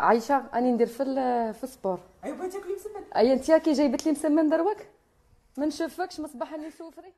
عايشة راني ندير في ال- في السبور. ايوا بغيتي تاكلي مسمن. اي أنت كي جايبت لي مسمن دروك؟ ما نشوفكش مصباح راني سوفري